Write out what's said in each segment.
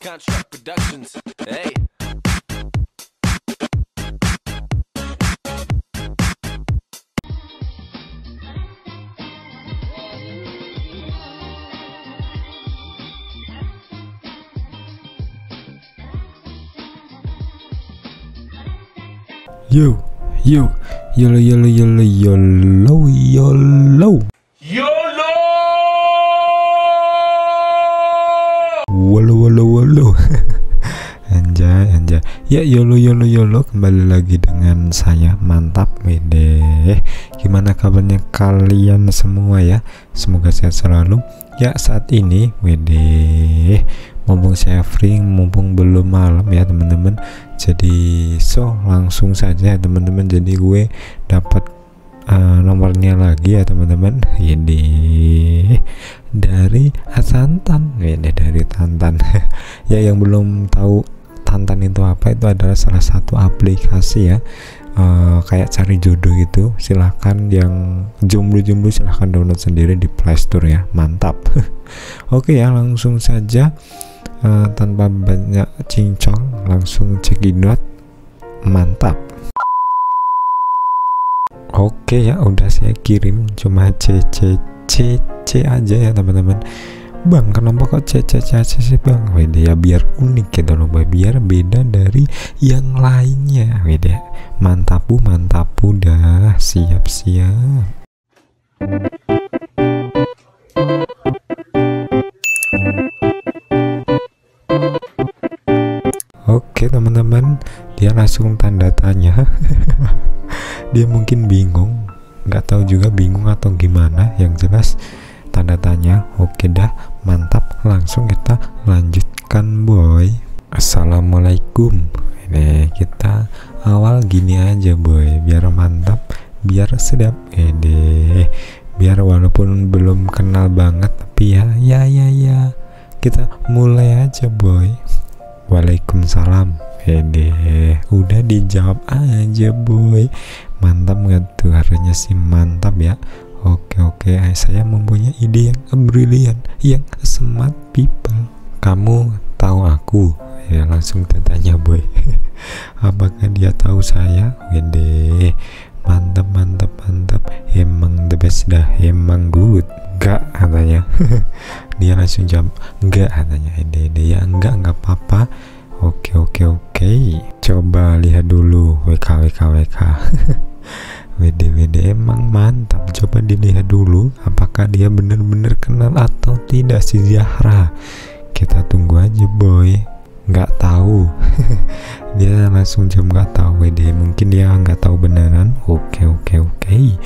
It's Construct Productions. Hey. Yo, yo, yolo yolo yolo yolo yolo. Anjay. Ya yolo yolo yolo kembali lagi dengan saya mantap wede. Gimana kabarnya kalian semua ya? Semoga sehat selalu. Ya saat ini wede. Mumpung saya free, mumpung belum malam ya teman-teman. Jadi so langsung saja ya teman-teman. Jadi gue dapat uh, nomornya lagi ya teman-teman ini dari Tantan ini dari Tantan ya yang belum tahu Tantan itu apa itu adalah salah satu aplikasi ya. Uh, kayak cari jodoh gitu silahkan yang jomblo-jomblo silahkan download sendiri di Playstore ya. Mantap. Oke ya langsung saja uh, tanpa banyak cincong langsung check out mantap. Oke ya udah saya kirim cuma C C C C aja ya teman-teman Bang kenapa kok C C C C sih bang? Wede ya biar unik gitu loh biar beda dari yang lainnya. Wede mantap bu mantap udah siap siap. Oke teman-teman. Dia langsung tanda tanya. Dia mungkin bingung. Nggak tahu juga bingung atau gimana. Yang jelas tanda tanya. Oke dah mantap. Langsung kita lanjutkan boy. Assalamualaikum. Ini kita awal gini aja boy. Biar mantap biar sedap. Ini biar walaupun belum kenal banget tapi ya ya ya ya. Kita mulai aja boy. Waalaikumsalam. Pede Udah dijawab aja boy. Mantap gak tuh? Harusnya sih mantap ya Oke oke. Saya mempunyai ide yang brilian Yang smart people. Kamu tahu aku? Ya langsung tanya boy. Apakah dia tahu saya? Gede Mantap mantap mantap Emang the best dah. Emang good. Enggak katanya. Dia langsung jawab Enggak katanya. Ede ede ya enggak enggak apa-apa. Oke oke oke. Coba lihat dulu. WK WK WK WD WD emang mantap. Coba dilihat dulu Apakah dia benar-benar kenal atau tidak si Zahra. Kita tunggu aja boy. Nggak tahu. Dia langsung jam nggak tahu WD mungkin dia nggak tahu beneran. Oke oke oke.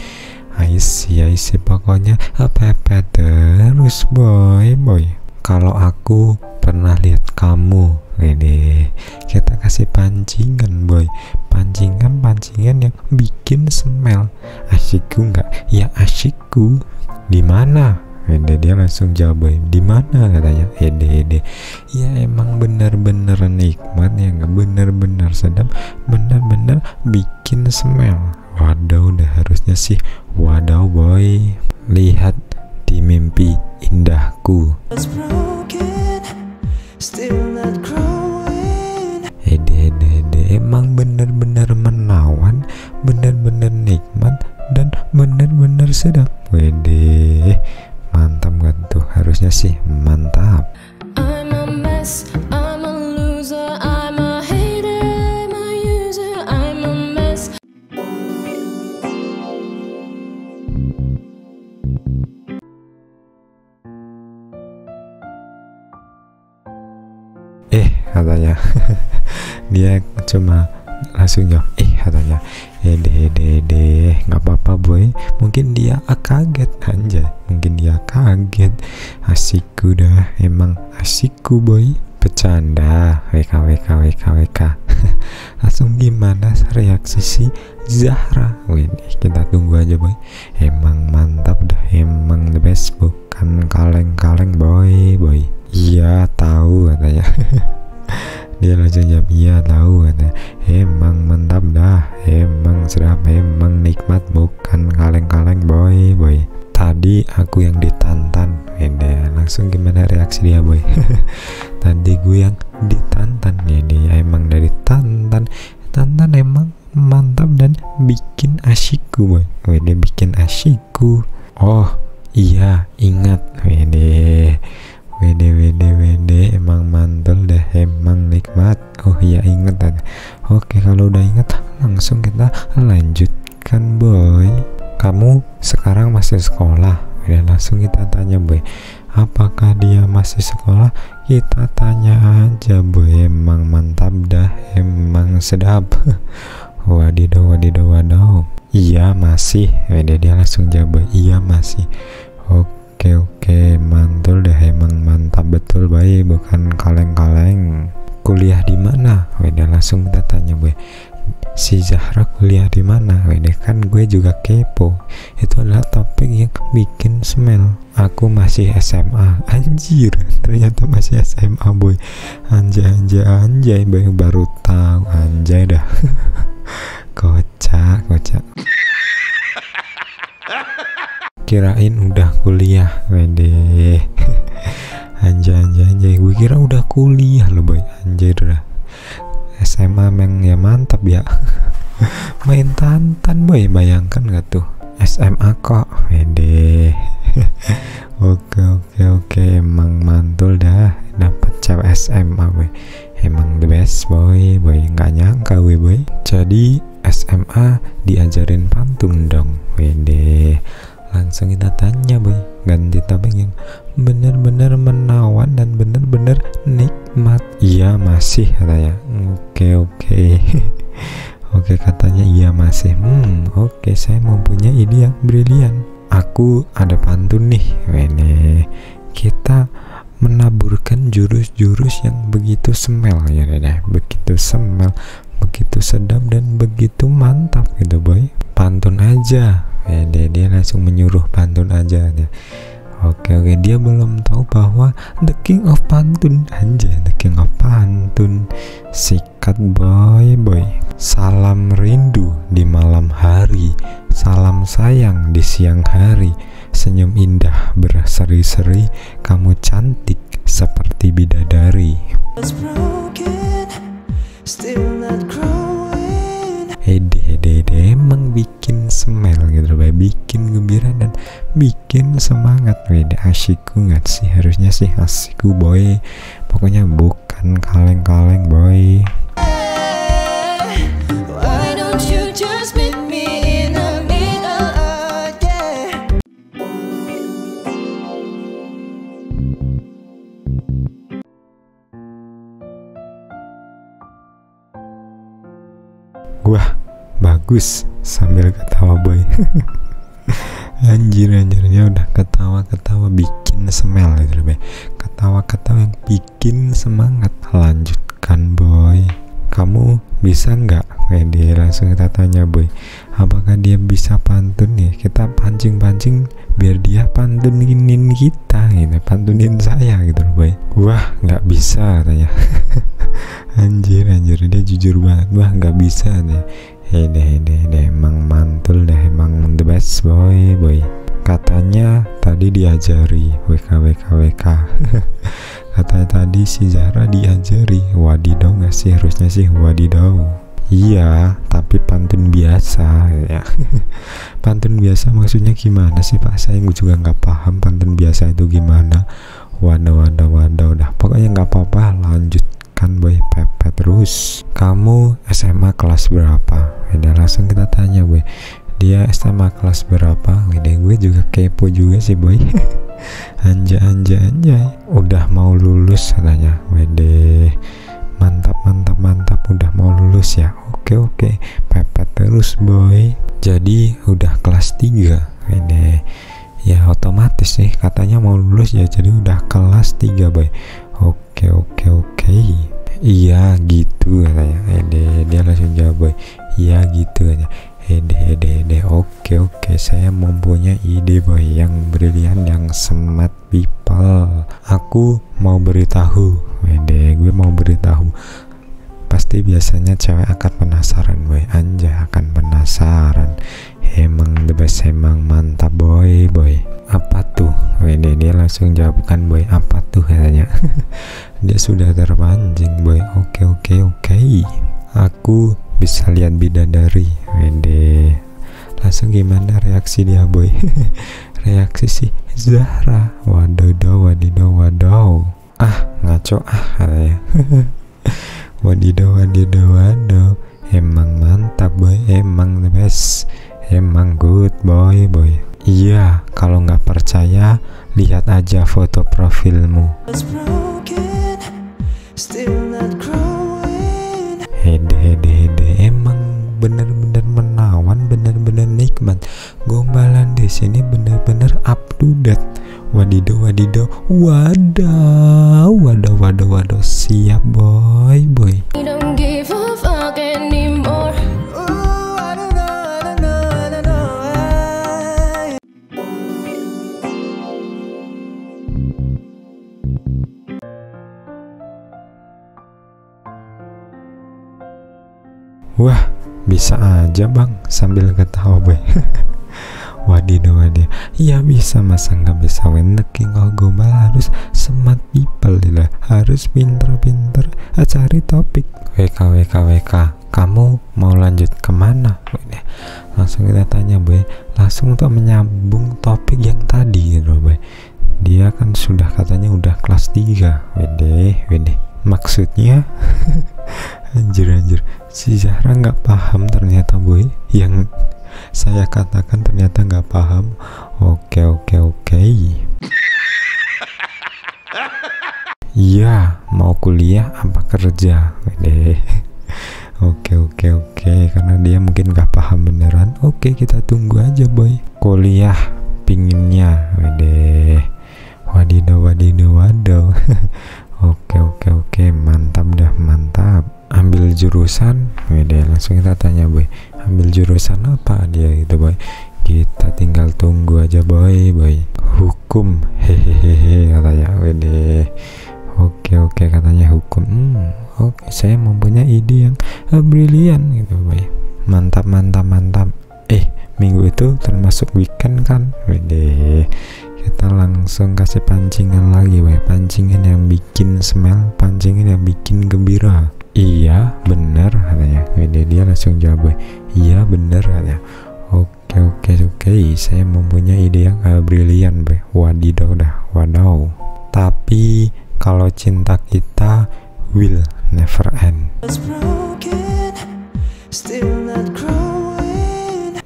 I see pokoknya apa apa terus boy boy. Kalau aku pernah lihat kamu ini kita kasih pancingan boy. Pancingan pancingan yang bikin smell. Asikku nggak? Ya asikku di mana? Ede dia langsung jawab di mana? katanya. Ede Ede. Ya emang bener-bener nikmat ya nggak? Bener-bener sedap. Bener-bener bikin smell. Waduh udah harusnya sih. Waduh boy. Lihat di mimpi indahku emang bener-bener langsung eh katanya ede ede ede nggak apa-apa boy. Mungkin dia kaget aja mungkin dia kaget. Asikku dah. Emang asikku boy. Bercanda. WK WK WK WK langsung gimana reaksi si Zahra? Wih, kita tunggu aja boy. Emang mantap dah. Emang the best. Bukan kaleng-kaleng boy. Boy. Iya tahu katanya dia langsung jawab iya tahu katanya emang mantap dah emang sedap emang nikmat bukan kaleng-kaleng boy boy. Tadi aku yang ditantan Ede langsung gimana reaksi dia boy? Tadi gue yang ditantan ya emang dari tantan tantan emang mantap dan bikin asyikku boy. Wede bikin asyikku? Oh iya ingat wede wede wede wede emang inget ada oke kalau udah inget langsung kita lanjutkan boy. Kamu sekarang masih sekolah? Udah langsung kita tanya boy. Apakah dia masih sekolah? Kita tanya aja boy. Emang mantap dah emang sedap. Wadidaw wadidaw wadidaw. Iya masih. Wede dia langsung jawab iya masih. Oke oke. Mantul dah emang mantap. Betul boy. Bukan kaleng-kaleng kuliah di mana? Wede langsung kita tanya boy si Zahra kuliah di mana? Wede kan gue juga kepo. Itu adalah topik yang bikin smell. Aku masih SMA anjir ternyata masih SMA boy. Anjay anjay anjay boy. Baru tahu anjay dah. Kocak kocak. Kirain udah kuliah wede anjay anjay anjay. Gue kira udah kuliah loh boy. Anjay dah SMA memang ya mantap ya. Main tantan boy. Bayangkan gak tuh? SMA kok. Wede oke oke oke. Emang mantul dah dapat cewek SMA boy. Emang the best boy. Boy nggak nyangka gue boy. Jadi SMA diajarin pantun dong. Wede langsung kita tanya boy. Ganti topik yang bener-bener menawan dan bener-bener nikmat. Iya masih katanya oke oke. Oke katanya iya masih. Hmm oke saya mempunyai ide yang brilian. Aku ada pantun nih wene. Kita menaburkan jurus-jurus yang begitu semel ya deh begitu semel begitu sedap dan begitu mantap gitu boy. Pantun aja Wede dia langsung menyuruh pantun aja ya. Oke oke dia belum tahu bahwa the king of pantun anjay the king of pantun. Sikat boy boy. Salam rindu di malam hari. Salam sayang di siang hari. Senyum indah berseri-seri. Kamu cantik seperti bidadari. Still not. Hede hede hede emang bikin semel gitu loh bikin gembira dan bikin semangat. Wede asyiku nggak sih? Harusnya sih asikku boy. Pokoknya bukan kaleng-kaleng boy bagus sambil ketawa boy. anjir anjir dia udah ketawa-ketawa bikin semel gitu boy. Ketawa-ketawa yang bikin semangat. Lanjutkan boy. Kamu bisa nggak? Wede langsung kita tanya boy. Apakah dia bisa pantun nih? Kita pancing-pancing biar dia pantunin kita gitu, pantunin saya gitu loh boy. Wah, nggak bisa katanya. anjir anjir dia jujur banget wah nggak bisa nih hede hede hede emang mantul deh emang the best boy boy. Katanya tadi diajari WK WK WK katanya tadi si Zara diajari. Wadidaw nggak sih? Harusnya sih wadidaw. Iya tapi pantun biasa ya. Pantun biasa maksudnya gimana sih pak? Saya juga nggak paham pantun biasa itu gimana. Waduh waduh waduh dah pokoknya nggak apa-apa lanjut kan boy pepet terus kamu SMA kelas berapa? Udah langsung kita tanya boy. Dia SMA kelas berapa? Wede gue juga kepo juga sih boy. Anja anja anjay. Udah mau lulus katanya. Wede. Mantap mantap mantap. Udah mau lulus ya. Oke oke. Pepet terus boy. Jadi udah kelas 3 Wede. Ya otomatis nih katanya mau lulus ya. Jadi udah kelas 3 boy oke oke oke. Iya gitu katanya. Ede dia langsung jawab iya gitu katanya. Ede ede ede oke oke. Saya mempunyai ide boy yang brilian yang smart people. Aku mau beritahu. Ede gue mau beritahu. Pasti biasanya cewek akan penasaran boy. Anjay akan penasaran emang the best emang mantap boy boy. Apa tuh? Wede dia langsung jawabkan boy apa tuh katanya. Dia sudah terpancing boy. Oke oke oke. Aku bisa lihat bidadari. Wede langsung gimana reaksi dia boy? Reaksi si Zahra. Wadidaw wadidaw wadaw ah ngaco ah katanya. Wadidaw wadidaw wadaw emang mantap boy. Emang the best good boy boy. Iya kalau nggak percaya lihat aja foto profilmu. Hede hede hede. Emang bener-bener menawan bener-bener nikmat. Gombalan di sini bener-bener up to date. Wadidaw wadidaw wadaw wadaw wadaw wadaw. Siap boy boy bisa aja bang sambil ketawa boy. Wadidaw wadidaw Iya bisa masa nggak bisa? When the king of gombal harus smart people lah Harus pinter-pinter cari topik. WK WK WK Kamu mau lanjut ke mana? Langsung kita tanya boy. Langsung untuk menyambung topik yang tadi gitu boy. Dia kan sudah katanya udah kelas 3 Wede wede. Maksudnya Anjir anjir. Si Zahra nggak paham ternyata boy. Yang saya katakan ternyata nggak paham. Oke oke oke. Iya mau kuliah apa kerja? Wede. Oke oke oke. Karena dia mungkin nggak paham beneran. Oke kita tunggu aja boy. Kuliah pinginnya. Wede jurusan. Wede langsung kita tanya boy Ambil jurusan apa dia? Gitu boy Kita tinggal tunggu aja boy boy. Hukum. Hehehe katanya Wede Oke oke katanya hukum. Hmm, Oke saya mempunyai ide yang brilian gitu boy. Mantap mantap mantap. Eh minggu itu termasuk weekend kan? Wede kita langsung kasih pancingan lagi boy. Pancingan yang bikin smell pancingan yang bikin gembira iya bener katanya. Wede dia langsung jawab boy iya bener katanya. Oke oke oke saya mempunyai ide yang uh, brilian boy wadidaw dah wadaw. Tapi kalau cinta kita will never end.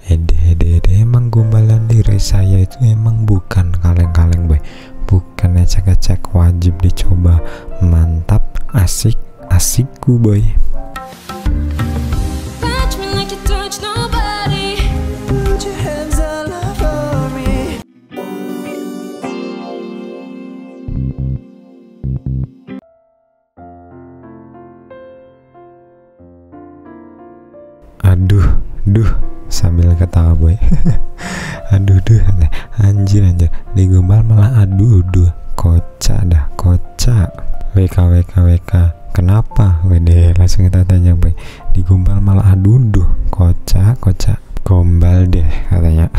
Ede ede ede emang gombalan diri saya itu emang bukan kaleng-kaleng boy Bukan ecek-ecek wajib dicoba. Mantap, asik, asikku boy. Aduh, duh Sambil ketawa boy. Aduh duh Anjir anjir. Di gombal malah aduh duh. Kocak dah kocak. WK WK WK Kenapa? Wede langsung kita tanya boy. Di gombal malah aduh duh Kocak kocak Gombal deh katanya.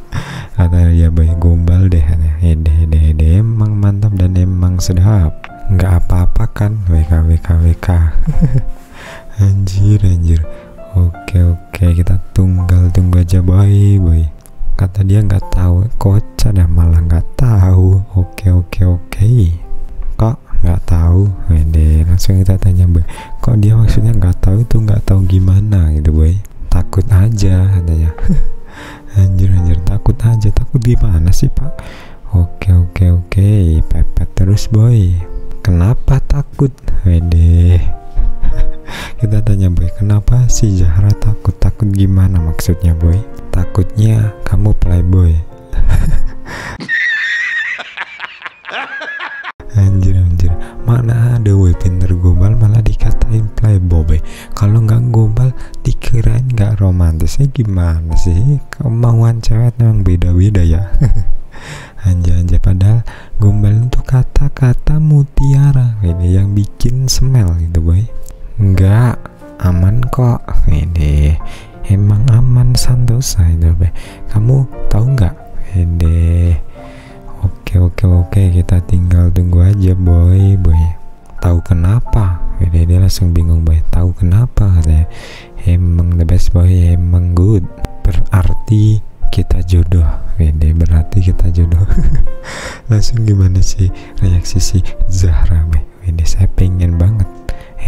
Kata dia boy Gombal deh katanya. Ede ede ede Emang mantap dan emang sedap. Nggak apa-apa kan? WK WK WK Anjir anjir. Oke oke. Kita tunggal tunggu aja boy boy. Kata dia nggak tahu. Kocak dah malah nggak tahu. Oke oke oke nggak tahu Wede. Langsung kita tanya boy Kok dia maksudnya nggak tahu itu nggak tahu gimana? Gitu boy. Takut aja katanya Anjir anjir. Takut aja. Takut gimana sih pak? Oke oke oke. Pepet terus boy. Kenapa takut? Wede. Kita tanya boy kenapa si Zahra takut? Takut gimana maksudnya boy? Takutnya kamu playboy. Anjir mana ada boy pinter gombal malah dikatain playboy kalau nggak gombal dikirain nggak romantis. Ya gimana sih? Kemauan cewek memang beda-beda ya. Anjay padahal gombal itu kata-kata mutiara. Ini yang bikin smell gitu boy. Enggak, aman kok. Ini emang aman santosa itu, Be. Kamu tahu langsung bingung boy tahu kenapa? katanya. Emang the best boy emang good. Berarti kita jodoh. Wede berarti kita jodoh. Langsung gimana sih reaksi si Zahra boy? Wede saya pengen banget.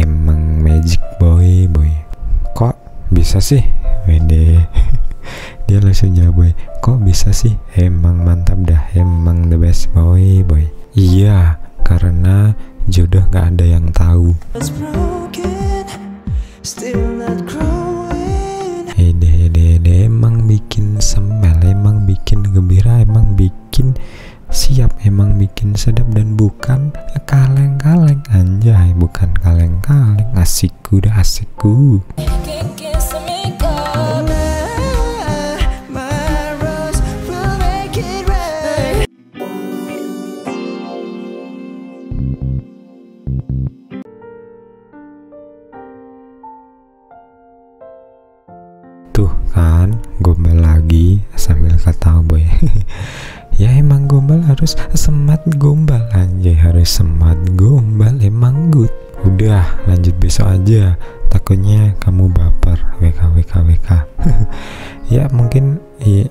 Emang magic boy boy. Kok bisa sih? Wede dia langsung jawab boy kok bisa sih? Emang mantap dah. Emang the best boy boy. Iya karena jodoh gak ada yang tahu. Hede hede hede emang bikin semel emang bikin gembira emang bikin siap emang bikin sedap dan bukan kaleng-kaleng. Anjay bukan kaleng-kaleng. Asikku dah asikku lanjut besok aja. Takutnya kamu baper. WK WK WK ya mungkin ya,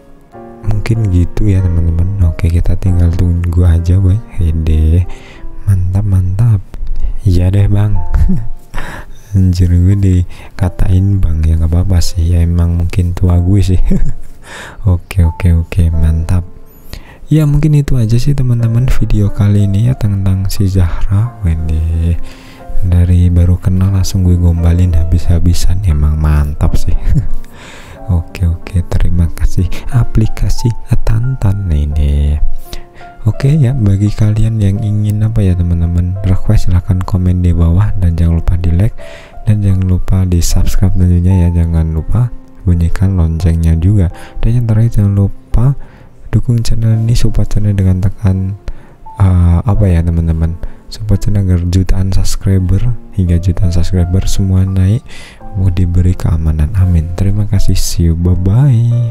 mungkin gitu ya teman-teman. Oke kita tinggal tunggu aja boy. Hede mantap mantap. Iya deh bang. Anjir gue dikatain bang. Ya nggak apa-apa sih. Ya emang mungkin tua gue sih. Oke oke oke. Mantap. Ya mungkin itu aja sih teman-teman video kali ini ya tentang si Zahra. Wende Dari baru kenal langsung gue gombalin habis-habisan emang mantap sih. Oke oke terima kasih. Aplikasi Tantan ini. Oke ya bagi kalian yang ingin apa ya teman-teman request silahkan komen di bawah dan jangan lupa di like dan jangan lupa di subscribe tentunya ya. Jangan lupa bunyikan loncengnya juga. Dan yang terakhir jangan lupa dukung channel ini support channel dengan tekan uh, apa ya teman-teman channel agar jutaan subscriber hingga jutaan subscriber semua naik mau diberi keamanan. Amin. Terima kasih. See you. Bye bye